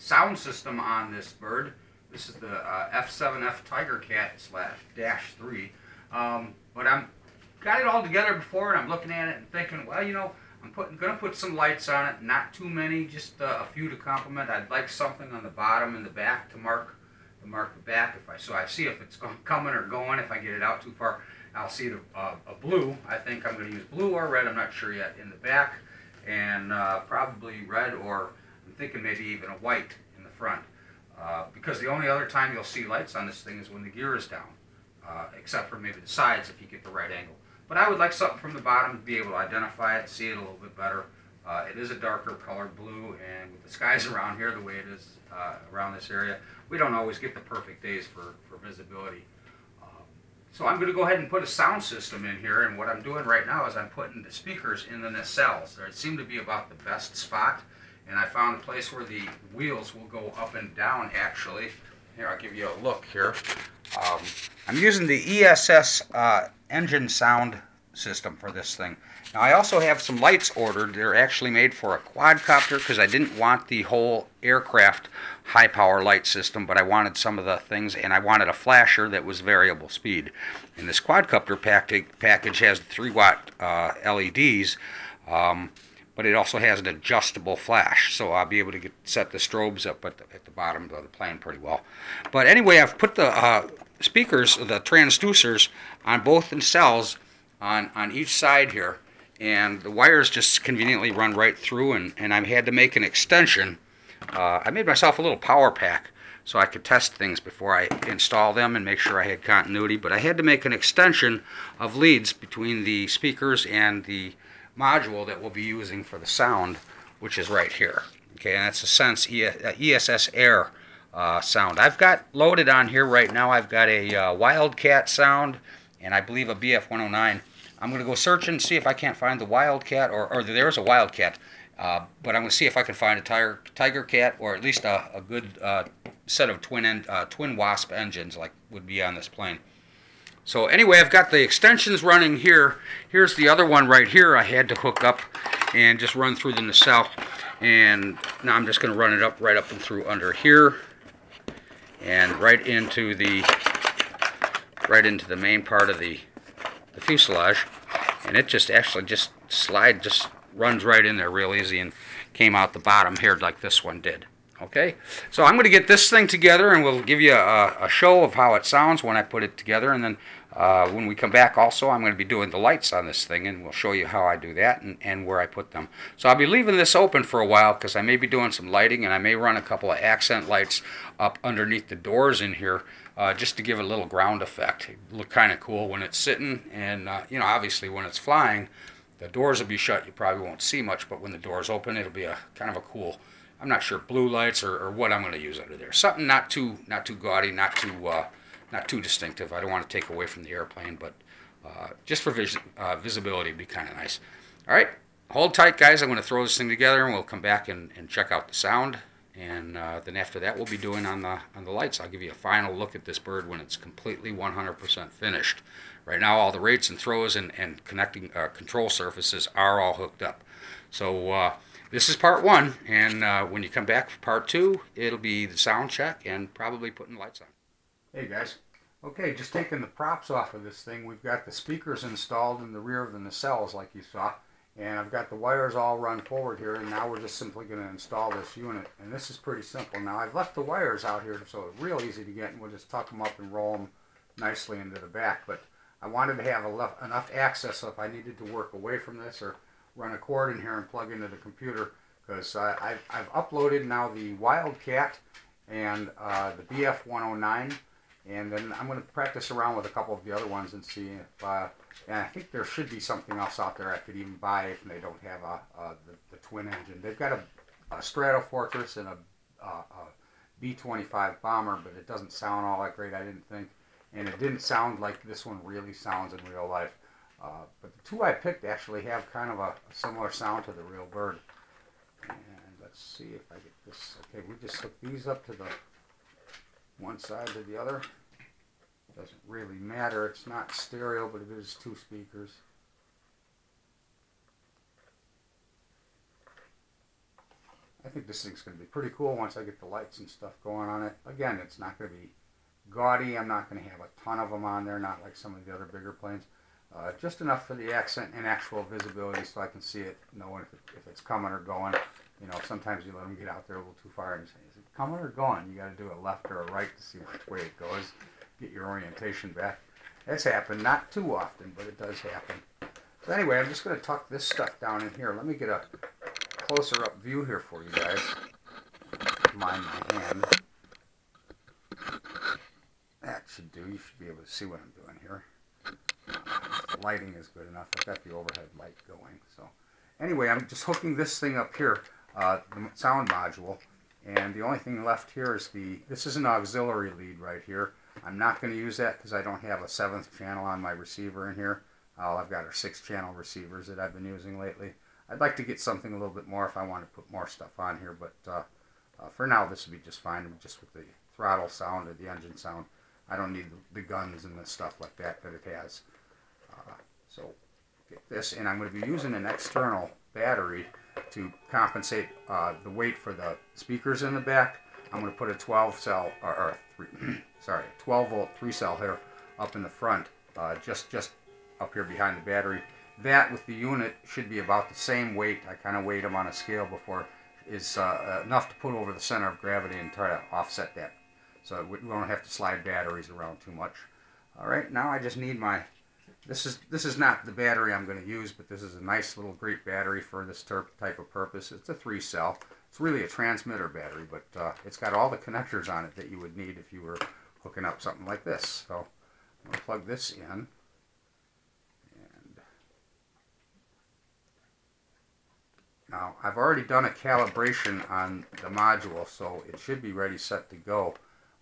sound system on this bird. This is the uh, F7F Tigercat slash dash three. Um, but I'm got it all together before, and I'm looking at it and thinking, well, you know, I'm putting gonna put some lights on it. Not too many, just uh, a few to complement. I'd like something on the bottom and the back to mark to mark the back if I so I see if it's coming or going. If I get it out too far, I'll see the uh, a blue. I think I'm going to use blue or red. I'm not sure yet in the back, and uh, probably red or thinking maybe even a white in the front. Uh, because the only other time you'll see lights on this thing is when the gear is down, uh, except for maybe the sides if you get the right angle. But I would like something from the bottom to be able to identify it, see it a little bit better. Uh, it is a darker color blue, and with the skies around here the way it is uh, around this area, we don't always get the perfect days for, for visibility. Um, so I'm going to go ahead and put a sound system in here, and what I'm doing right now is I'm putting the speakers in the nacelles. They seem to be about the best spot, and I found a place where the wheels will go up and down actually. Here, I'll give you a look here. Um, I'm using the ESS uh, engine sound system for this thing. Now I also have some lights ordered. They're actually made for a quadcopter because I didn't want the whole aircraft high power light system, but I wanted some of the things and I wanted a flasher that was variable speed. And this quadcopter pack package has 3 watt uh, LEDs, um, but it also has an adjustable flash, so I'll be able to get, set the strobes up at the, at the bottom of the plane pretty well. But anyway, I've put the uh, speakers, the transducers, on both nacelles on, on each side here and the wires just conveniently run right through and, and I had to make an extension. Uh, I made myself a little power pack so I could test things before I install them and make sure I had continuity, but I had to make an extension of leads between the speakers and the module that we'll be using for the sound, which is right here. Okay, and that's a Sense ESS uh, Air uh, sound. I've got loaded on here right now, I've got a uh, Wildcat sound and I believe a BF-109 I'm going to go search and see if I can't find the wildcat, or, or there's a wildcat, uh, but I'm going to see if I can find a tiger, Tigercat, or at least a, a good uh, set of twin, en uh, twin wasp engines like would be on this plane. So anyway, I've got the extensions running here. Here's the other one right here I had to hook up and just run through the nacelle. And now I'm just going to run it up right up and through under here and right into the right into the main part of the the fuselage and it just actually just slide just runs right in there real easy and came out the bottom here like this one did okay so I'm going to get this thing together and we'll give you a, a, show of how it sounds when I put it together and then uh, when we come back also I'm going to be doing the lights on this thing and we'll show you how I do that and, and where I put them so I'll be leaving this open for a while because I may be doing some lighting and I may run a couple of accent lights up underneath the doors in here uh, just to give a little ground effect. It look kind of cool when it's sitting, and uh, you know, obviously when it's flying, the doors will be shut. You probably won't see much, but when the doors open, it'll be a kind of a cool. I'm not sure blue lights or, or what I'm going to use under there. Something not too not too gaudy, not too uh, not too distinctive. I don't want to take away from the airplane, but uh, just for vis uh, visibility, would be kind of nice. All right, hold tight, guys. I'm going to throw this thing together, and we'll come back and, and check out the sound and uh, then after that we'll be doing on the on the lights. I'll give you a final look at this bird when it's completely 100% finished. Right now all the rates and throws and, and connecting uh, control surfaces are all hooked up. So uh, this is part one and uh, when you come back for part two it'll be the sound check and probably putting lights on. Hey guys. Okay, just taking the props off of this thing. We've got the speakers installed in the rear of the nacelles like you saw and I've got the wires all run forward here and now we're just simply going to install this unit and this is pretty simple now I've left the wires out here so it's real easy to get and we'll just tuck them up and roll them nicely into the back but I wanted to have enough access so if I needed to work away from this or run a cord in here and plug into the computer because I've, I've, uploaded now the Wildcat and uh, the BF109 and then I'm going to practice around with a couple of the other ones and see if uh, and I think there should be something else out there I could even buy if they don't have a, a the, the, twin engine. They've got a, a Stratofortress and a, a, a B-25 bomber, but it doesn't sound all that great, I didn't think. And it didn't sound like this one really sounds in real life. Uh, but the two I picked actually have kind of a, similar sound to the real bird. And let's see if I get this. Okay, we just hook these up to the one side to the other. Doesn't really matter. It's not stereo, but it is two speakers. I think this thing's going to be pretty cool once I get the lights and stuff going on it. Again, it's not going to be gaudy. I'm not going to have a ton of them on there, not like some of the other bigger planes. Uh, just enough for the accent and actual visibility so I can see it, knowing if, it, if it's coming or going. You know, sometimes you let them get out there a little too far and you say, is it coming or going? You got to do a left or a right to see which way it goes, get your orientation back. That's happened, not too often, but it does happen. So anyway, I'm just going to tuck this stuff down in here. Let me get a closer up view here for you guys. Mind my hand. That should do. You should be able to see what I'm doing here. Lighting is good enough. I've got the overhead light going. So anyway, I'm just hooking this thing up here, uh, the sound module. And the only thing left here is the, this is an auxiliary lead right here. I'm not going to use that because I don't have a seventh channel on my receiver in here. All I've got are six channel receivers that I've been using lately. I'd like to get something a little bit more if I want to put more stuff on here, but uh, uh, for now this would be just fine, just with the throttle sound or the engine sound. I don't need the guns and the stuff like that that it has. So this, and I'm going to be using an external battery to compensate uh, the weight for the speakers in the back. I'm going to put a 12 cell, or, or three, sorry, 12 volt 3 cell here up in the front, uh, just just up here behind the battery. That with the unit should be about the same weight. I kind of weighed them on a scale before. Is uh, enough to put over the center of gravity and try to offset that. So we don't have to slide batteries around too much. All right, now I just need my. This is this is not the battery I'm going to use, but this is a nice little great battery for this type of purpose. It's a three cell. It's really a transmitter battery, but uh, it's got all the connectors on it that you would need if you were hooking up something like this. So I'm going to plug this in. Now, I've already done a calibration on the module, so it should be ready set to go.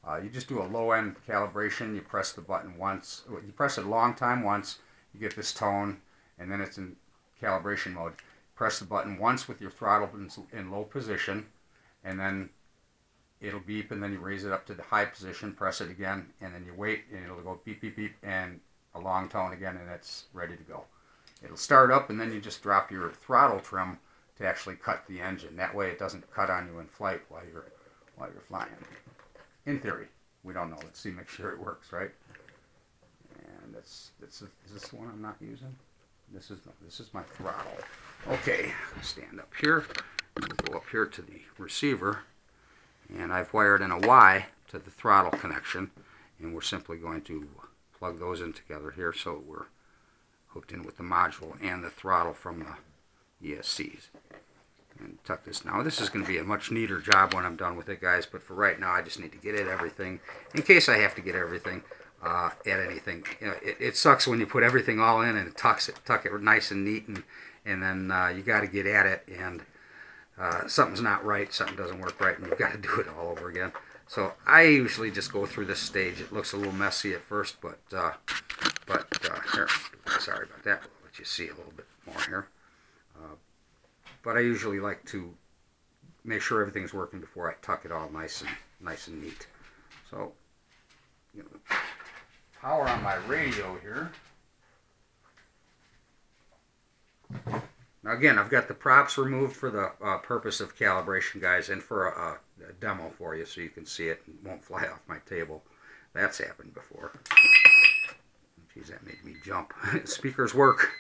Uh, you just do a low end calibration, you press the button once, you press it a long time once, you get this tone, and then it's in calibration mode. Press the button once with your throttle in, in low position, and then it'll beep, and then you raise it up to the high position, press it again, and then you wait, and it'll go beep, beep, beep, and a long tone again, and it's ready to go. It'll start up, and then you just drop your throttle trim to actually cut the engine. That way it doesn't cut on you in flight while you're while you're flying. In theory, we don't know. Let's see, make sure it works, right? And that's this is, is this one I'm not using. This is this is my throttle. Okay, stand up here. We'll go up here to the receiver, and I've wired in a Y to the throttle connection, and we're simply going to plug those in together here so we're hooked in with the module and the throttle from the ESCs. And tuck this now. This is going to be a much neater job when I'm done with it, guys, but for right now, I just need to get it everything, in case I have to get everything uh, at anything. You know, it, it, sucks when you put everything all in and it tucks it, tuck it nice and neat, and, and then uh, you got to get at it, and uh, something's not right, something doesn't work right, and you've got to do it all over again. So I usually just go through this stage. It looks a little messy at first, but uh, but uh, here, sorry about that. I'll let you see a little bit more here. Uh, but I usually like to make sure everything's working before I tuck it all nice and nice and neat. So, you know, power on my radio here. Now again, I've got the props removed for the uh, purpose of calibration, guys, and for a, a, demo for you so you can see it and won't fly off my table. That's happened before. Geez, that made me jump. Speakers work.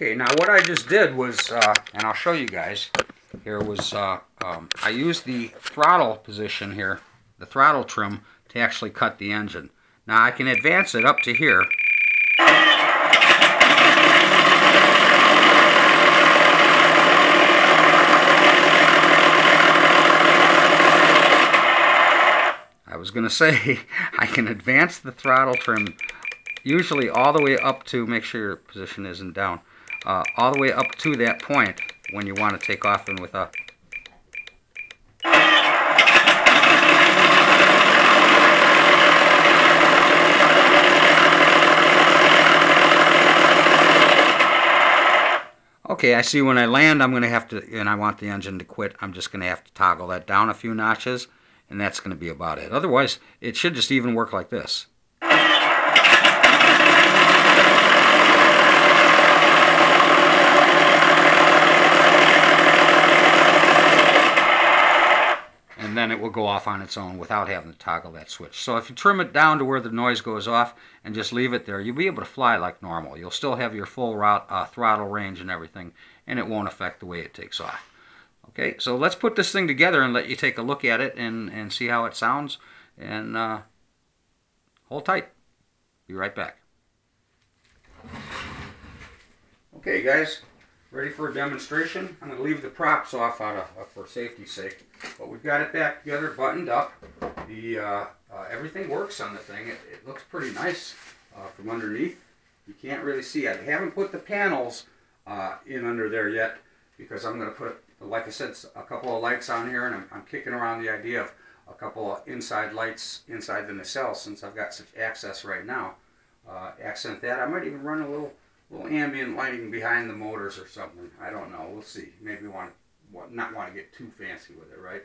Okay, now what I just did was, uh, and I'll show you guys, here was, uh, um, I used the throttle position here, the throttle trim, to actually cut the engine. Now I can advance it up to here. I was going to say, I can advance the throttle trim usually all the way up to, make sure your position isn't down, uh, all the way up to that point when you want to take off and with a Okay, I see when I land, I'm going to have to, and I want the engine to quit, I'm just going to have to toggle that down a few notches, and that's going to be about it. Otherwise, it should just even work like this. Then it will go off on its own without having to toggle that switch. So if you trim it down to where the noise goes off and just leave it there, you'll be able to fly like normal. You'll still have your full route, uh, throttle range and everything, and it won't affect the way it takes off. Okay, so let's put this thing together and let you take a look at it and, and see how it sounds. And uh, hold tight. Be right back. Okay, guys, ready for a demonstration. I'm going to leave the props off out of, uh, for safety's sake, but we've got it back together, buttoned up. The uh, uh, everything works on the thing. It, it looks pretty nice uh, from underneath. You can't really see. I haven't put the panels uh, in under there yet because I'm going to put, like I said, a couple of lights on here, and I'm, I'm kicking around the idea of a couple of inside lights inside the nacelle since I've got such access right now. Uh, accent that. I might even run a little little ambient lighting behind the motors or something. I don't know. We'll see. Maybe want, not want to get too fancy with it, right?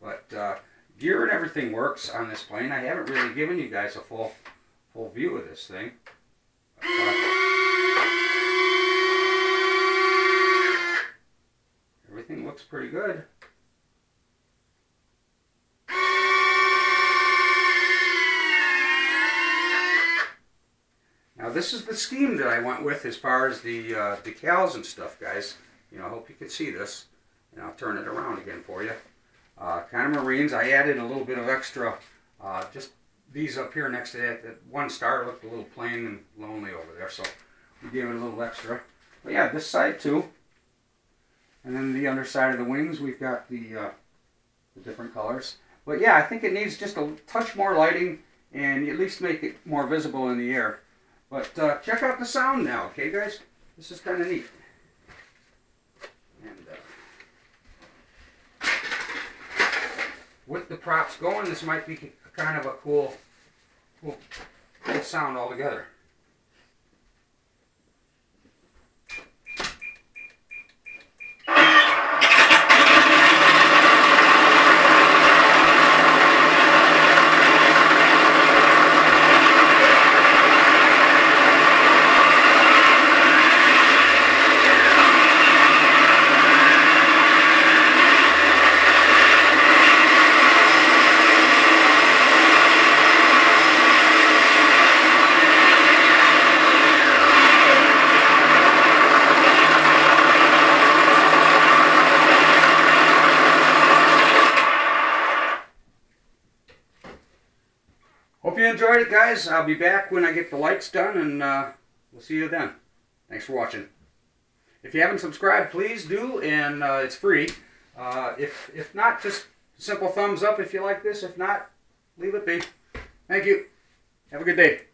But uh, gear and everything works on this plane. I haven't really given you guys a full full view of this thing. Everything looks pretty good. Now this is the scheme that I went with as far as the uh, decals and stuff, guys. You know, I hope you can see this. And I'll turn it around again for you. Uh, kind of Marines, I added a little bit of extra, uh, just these up here next to that, that one star looked a little plain and lonely over there, so we gave it a little extra. But yeah, this side too. And then the underside of the wings, we've got the, uh, the different colors. But yeah, I think it needs just a touch more lighting and at least make it more visible in the air. But uh, check out the sound now, okay, guys? This is kind of neat. And uh, with the props going, this might be kind of a cool, cool, cool sound altogether. Hope it, guys. I'll be back when I get the lights done, and uh, we'll see you then. Thanks for watching. If you haven't subscribed, please do, and uh, it's free. Uh, if, if not, just simple thumbs up if you like this. If not, leave it be. Thank you. Have a good day.